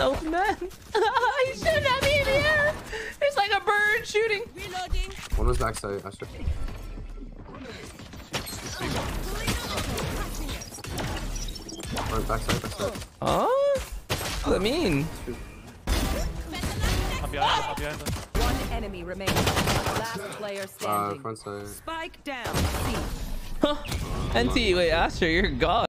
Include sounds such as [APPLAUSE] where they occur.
open that. [LAUGHS] he shooting at me in the air. It's like a bird shooting. Reloading. One was backside, Esther. Backside, backside. Huh? What does that mean? I'm behind, I'm behind. One enemy remaining. Last player Uh, front side. Spike down. C. NT, wait, Asher, you're god.